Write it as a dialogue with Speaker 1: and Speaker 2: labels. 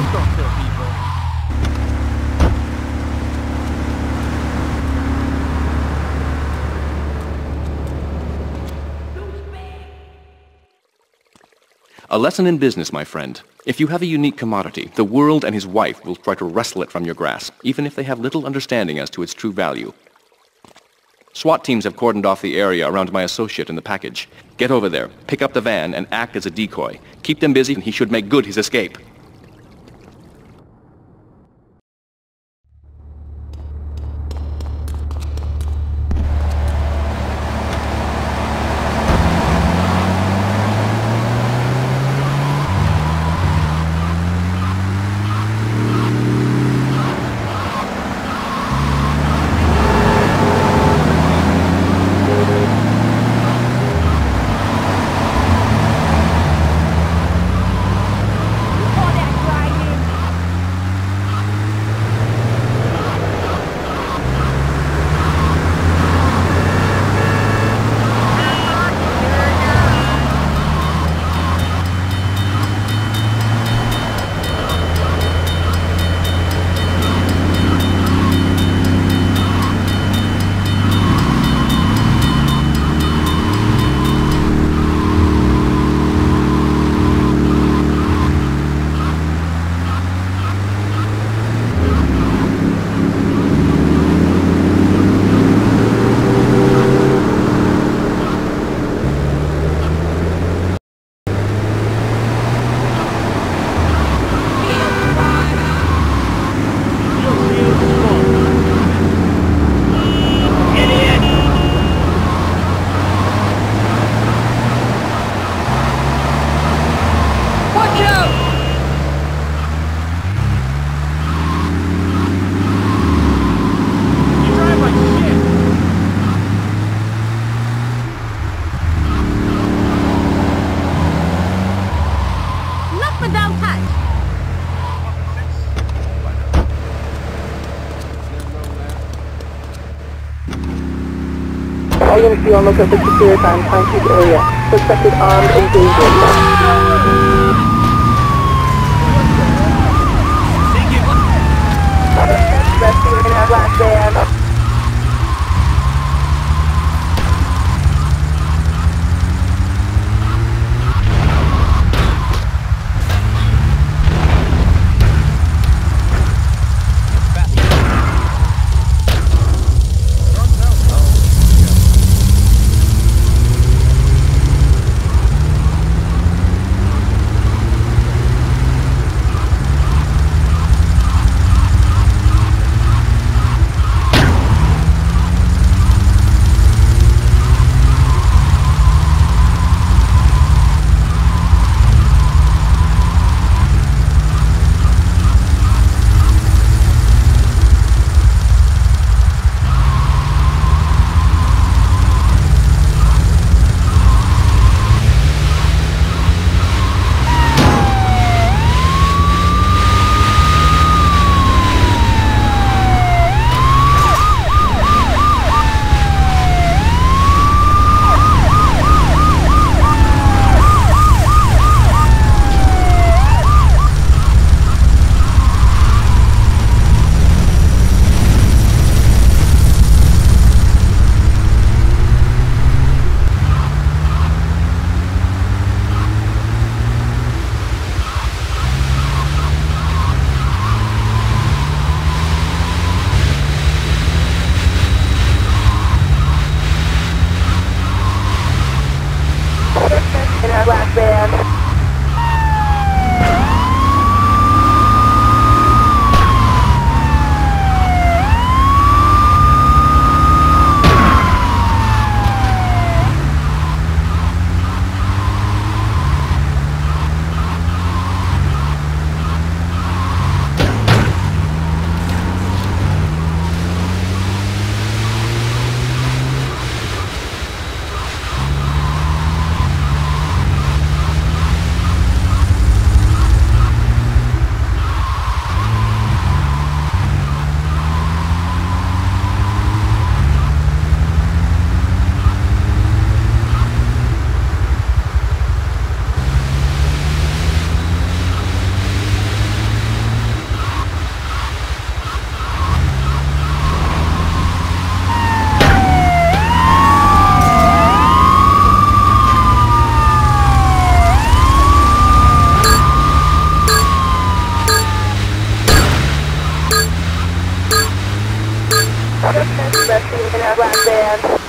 Speaker 1: Don't kill people.
Speaker 2: A lesson in business, my friend. If you have a unique commodity, the world and his wife will try to wrestle it from your grasp, even if they have little understanding as to its true value. SWAT teams have cordoned off the area around my associate in the package. Get over there, pick up the van, and act as a decoy. Keep them busy, and he should make good his escape.
Speaker 3: All units be on lookout for secure time, concrete area. Suspected armed and dangerous. Rescue in our black van. Black van.